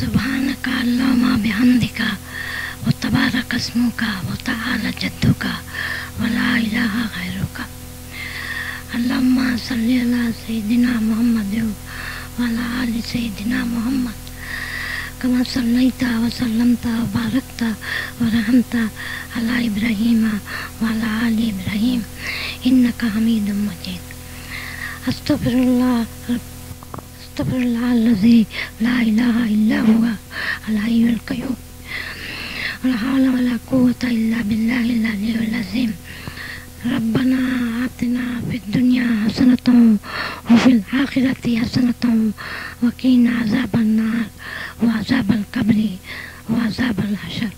سبحانک اللہم بحمدکا، و تبارک اسمکا، و تعالی جدکا، و لا الہ غیرکا۔ اللہم اللہ محمد و آل سیدنا محمد۔ كما صليت وسلمت وباركت ورحمت على إبراهيم وعلى آل إبراهيم إنك حميد مجيد أستغفر الله رب أستغفر الله الذي لا إله إلا هو الحي القيوم. ولا حول ولا قوة إلا بالله العلي العظيم. ربنا آتنا في الدنيا حسنة وفي الآخرة حسنة وقنا عذاب النار وعذاب القبر وعذاب الحشر.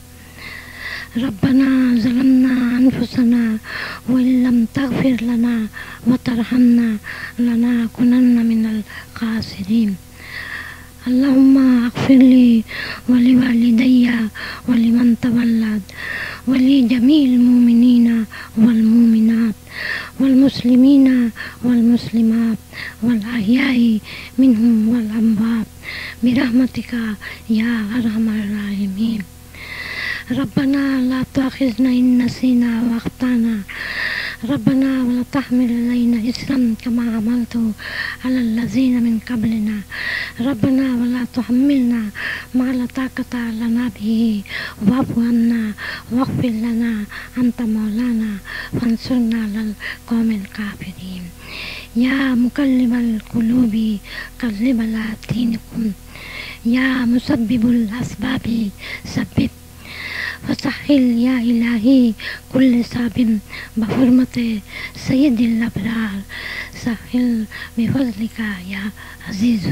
ربنا ظلمنا أنفسنا وإن لم تغفر لنا وترحمنا لنكونن من الخاسرين. اللهم اغفر لي ولوالدي ولمن تولد ولجميع المؤمنين والمؤمنات والمسلمين والمسلمات والأحياء منهم والأموات. برحمتك يا أرحم الراحمين. ربنا لا تؤاخذنا إن نسينا وأخطأنا. ربنا ولا تحمل علينا إسرا كما عملته على الذين من قبلنا. ربنا ولا تحملنا ما لا طاقة لنا به. واعف عنا واغفر لنا أنت مولانا فانصرنا على القوم الكافرين. يا مقلب القلوب قلب على دينكم يا مسبب الأسباب سبب فسهل يا إلهي كل صعب بحرمة سيد الأبرار. سهل بفضلك يا عزيز.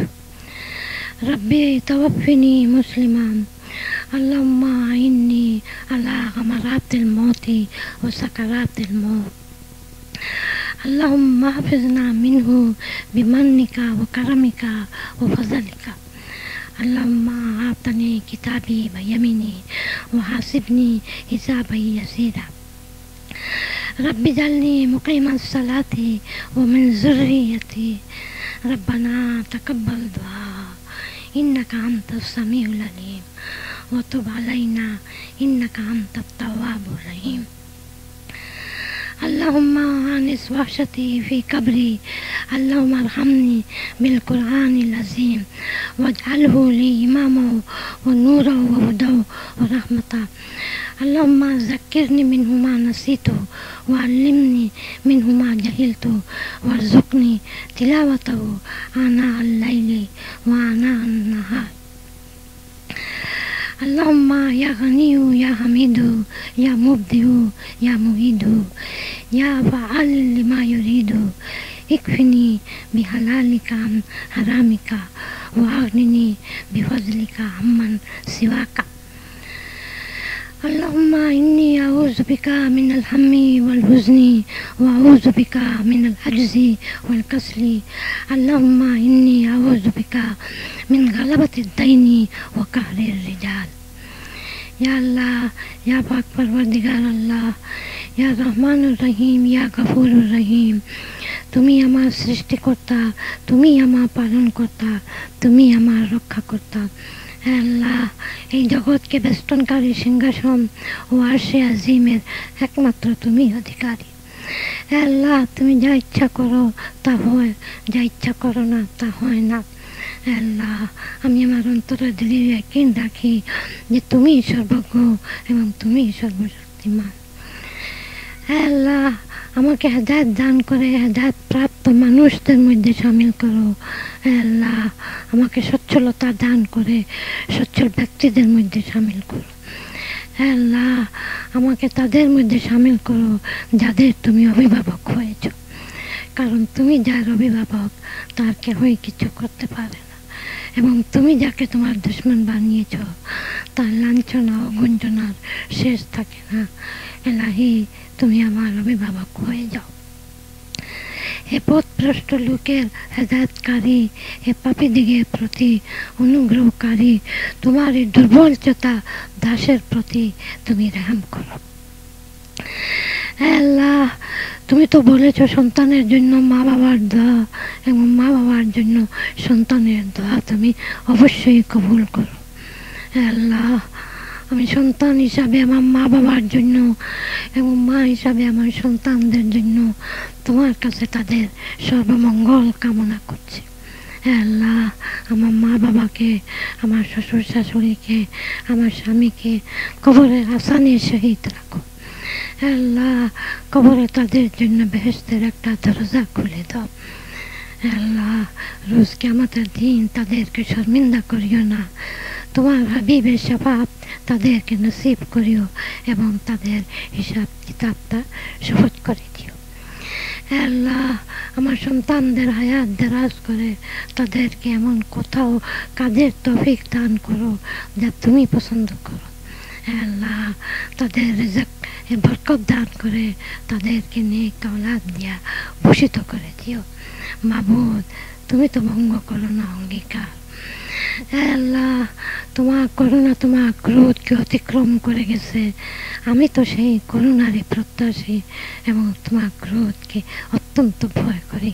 ربي توفني مسلما. اللهم إني على غمرات الموت وسكرات الموت. اللهم احفظنا منه بمنك وكرمك وفضلك. اللهم أعطني كتابي بيميني وحاسبني حسابا يسيرا رب اجعلني مقيم الصلاة ومن ذريتي. ربنا تقبل دعاء. إنك أنت السميع العليم. وتب علينا. إنك أنت التواب الرحيم. اللهم آنس وحشتي في قبري. اللهم ارحمني بالقرآن العظيم. واجعله لي إماما ونورا وهدى ورحمة. اللهم ذكرني منه ما نسيت وعلمني منه ما جهلت. وارزقني تلاوته آناء الليل وآناء النهار. اللهم يا غني يا حميد يا مبدئ يا معيد يا فعال لما يريد. اكفني بحلالك عن حرامك وأغنني بفضلك عمن سواك. اللهم إني أعوذ بك من الهم والحزن وأعوذ بك من العجز والكسل. اللهم إني أعوذ بك من غلبة الدين وقهر الرجال. يا الله يا باك پروردگار الله يا رحمن الرحيم يا غفور الرحيم. তুমি আমার সৃষ্টিকর্তা, তুমি আমার পালনকর্তা, তুমি আমার রক্ষাকর্তা। আল্লাহ, এই জগৎকে বেষ্টনকারী সিংহাসন ও আরশে আজিমের একমাত্র তুমি অধিকারী। আল্লাহ, তুমি যা ইচ্ছা করো তা হয়, যা ইচ্ছা করো না তা হয় না। আল্লাহ, আমি আমার অন্তরে দৃঢ় একদিন রাখি যে তুমি সর্বজ্ঞ এবং তুমি সর্বশক্তিমান। আল্লাহ আমাকে হেদায়ত দান করে হেদায়ত প্রাপ্ত মানুষদের মধ্যে সামিল করো। আল্লাহ, আমাকে সচ্ছলতা দান করে, সচ্ছল ব্যক্তিদের মধ্যে সামিল করো। আল্লাহ, আমাকে তাদের মধ্যে সামিল করো যাদের তুমি অভিভাবক হয়েছ। কারণ তুমি যার অভিভাবক, তার কেহই কিছু করতে পারে না। এবং তুমি যাকে তোমার দুশ্মন বানিয়েছ, তার লাঞ্ছনা ও গুঞ্জনার শেষ থাকে না। এলাহি তুমি আমার অভিভাবক হয়ে যাও। হে পথভ্রষ্ট লোকের হেদায়তকারী হে পাপীদিগের প্রতি অনুগ্রহকারী, তোমার এই দুর্বলচতা দাসের প্রতি তুমি রেহাম করো। আল্লাহ, তুমি তো বলেছ সন্তানের জন্য মা বাবার দোয়া এবং মা বাবার জন্য সন্তানের দোয়া তুমি অবশ্যই কবুল করো। আল্লাহ আমি সন্তান হিসাবে আমার মা বাবার জন্য এবং মা হিসাবে আমার সন্তানদের জন্য তোমার কাছে তাদের সর্বমঙ্গল কামনা করছি। আল্লাহ, আমার মা বাবাকে, আমার শ্বশুর শাশুড়িকে, আমার স্বামীকে কবরের আসানির সহিত রাখো। আল্লাহ, কবরে তাদের জন্য বেহেস্তের একটা দরজা খুলে দাও। আল্লাহ, রোজ আমাদের দিন তাদেরকে শর্মিন্দা করিও না। তোমার হাবিবের সাফাত তাদেরকে নসিব করিও এবং তাদের হিসাব কিতাবটা সহজ করে দিও। আল্লাহ আমার সন্তানদের হায়াত দেরাজ করে, তাদেরকে এমন কোথাও কাজের তফিক দান করো যা তুমি পছন্দ করো। আল্লাহ তাদের রেজাক বরকত দান করে, তাদেরকে নিয়ে কলাদ দিয়া ভূষিত করে দিও। মাবুদ, তুমি তো ভঙ্গ করো না অঙ্গীকার। আল্লাহ তোমার করুণা তোমার ক্রোধকে অতিক্রম করে গেছে আমি তো সেই করুণারই প্রত্যাশী এবং তোমার ক্রোধকে অত্যন্ত ভয় করি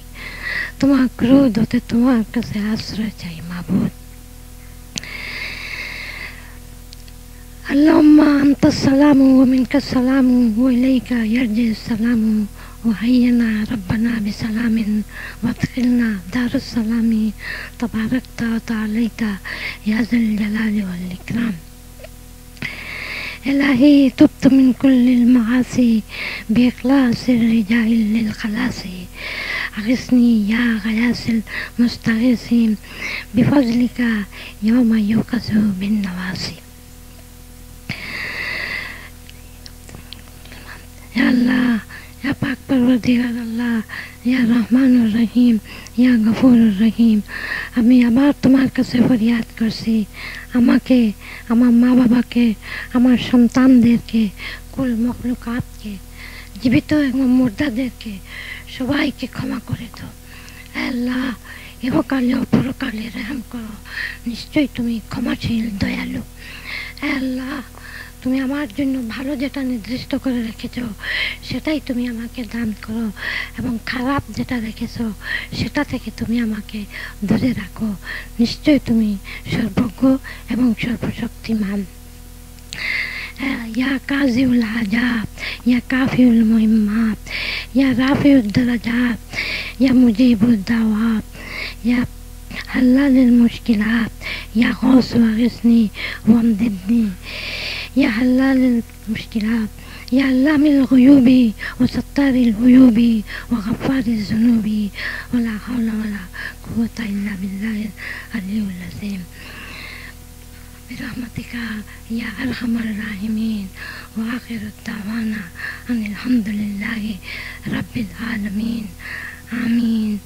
তোমার ক্রোধ হতে তোমার কাছে আশ্রয় চাই মাবুদ اللهم أنت السلام ومنك السلام وإليك يرجع السلام وهينا ربنا بسلام وادخلنا دار السلام. تباركت وتعاليت يا ذا الجلال والإكرام. إلهي تبت من كل المعاصي بإخلاص الرجاء للخلاص. أغثني يا غياث المستغيثين بفضلك يوم يوقظ بالنواسي আল্লাহ। ইয়া রহমান রহিম, ইয়া গফুর রহিম। আমি আবার তোমার কাছে ফরিয়াদ করছি। আমাকে, আমার মা বাবাকে, আমার সন্তানদেরকে, কুল মখলুকাতকে, জীবিত এবং মুর্দাদেরকে সবাইকে ক্ষমা করে দাও। আল্লাহ ইহকালে ও পরকালে রেহাম করো। নিশ্চয়ই তুমি ক্ষমাশীল, দয়ালু। আল্লাহ তুমি আমার জন্য ভালো যেটা নির্দিষ্ট করে রেখেছ সেটাই তুমি আমাকে দান করো এবং খারাপ যেটা রেখেছ সেটা থেকে তুমি আমাকে দূরে রাখো নিশ্চয়ই তুমি সর্বজ্ঞ এবং সর্বশক্তিমান يا قاضي الحاجات يا كافي المهمات يا رافع الدرجات يا مجيب الدعوات يا حلال المشكلات يا غوث واغثني وامددني يا حلال المشكلات يا علام الغيوب وستار العيوب وغفار الذنوب. ولا حول ولا قوة إلا بالله العلي العظيم. برحمتك يا أرحم الراحمين. وآخر الدعوانا أن الحمد لله رب العالمين. آمين.